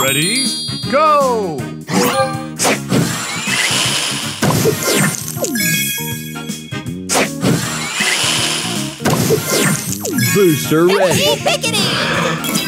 Ready, go! Booster ready.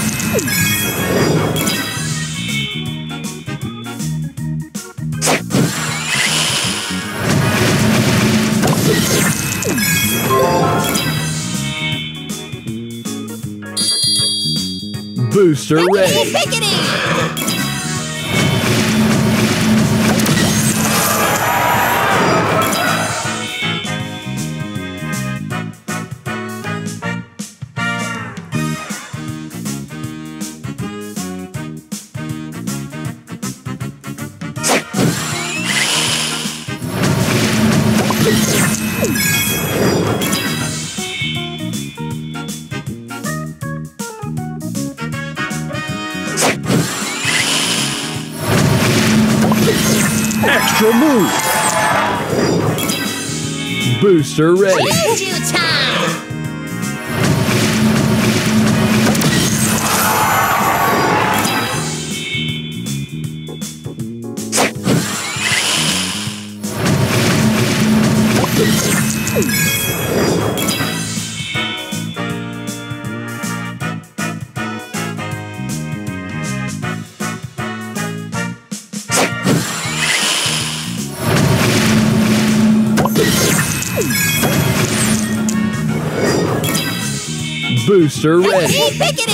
Booster ready. Extra move. Booster ready. Booster ready. Pickety!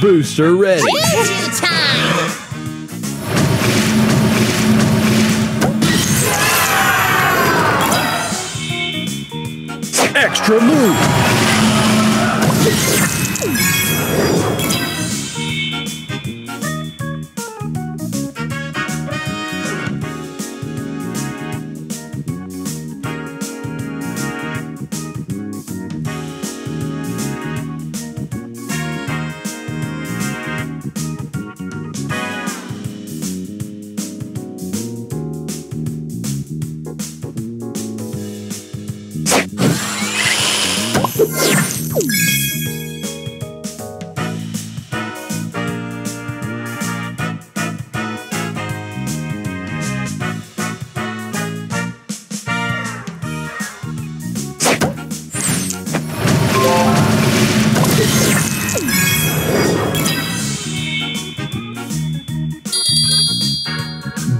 Booster ready. Time! Extra move.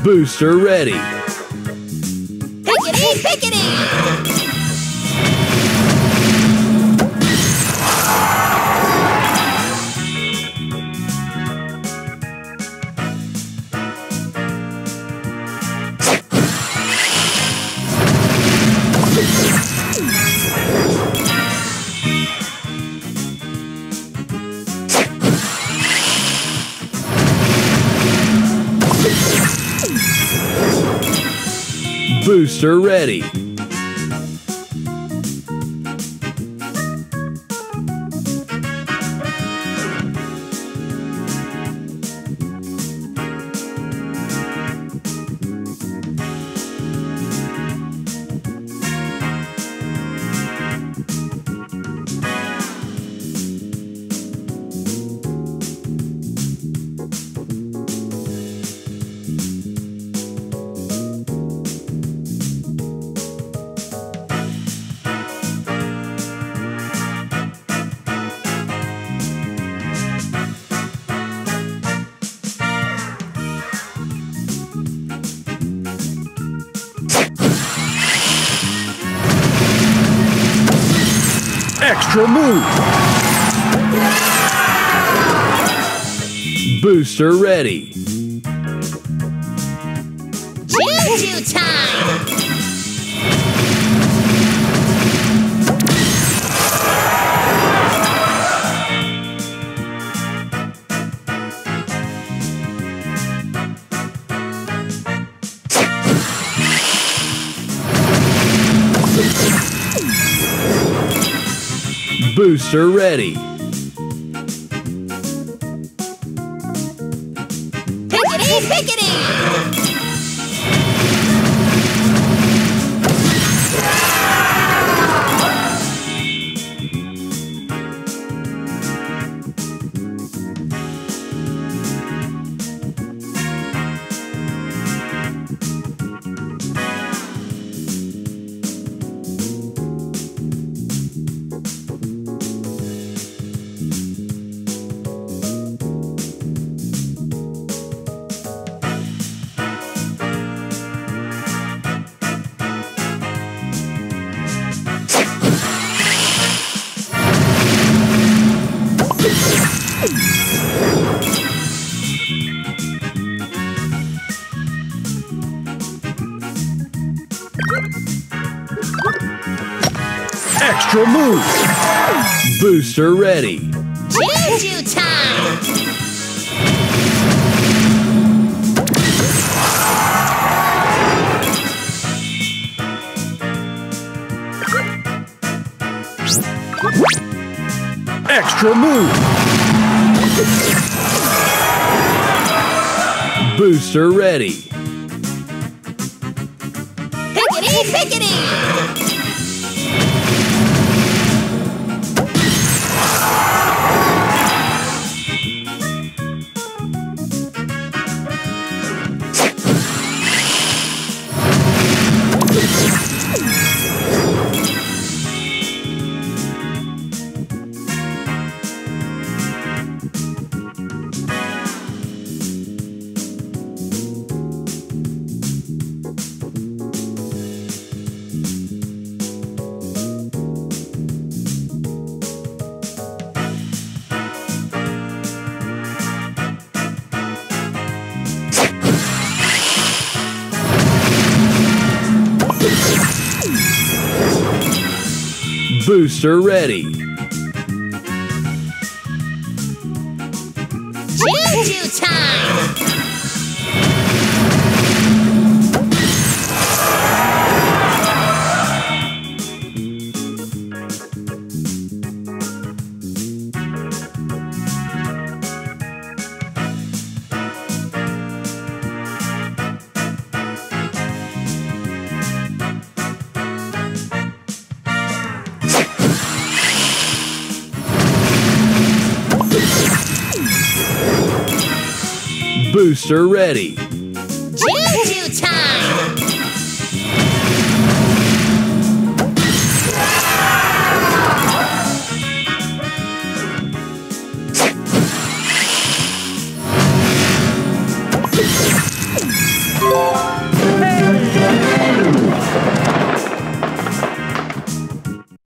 Booster ready. Pickety! Pickety! Booster ready. Extra move. Booster ready. Choo-choo time! Booster ready. Extra move. Booster ready. Choo-choo time! Extra move. Booster ready. Pickety, pickety! Booster ready. Choo-choo time! Booster ready.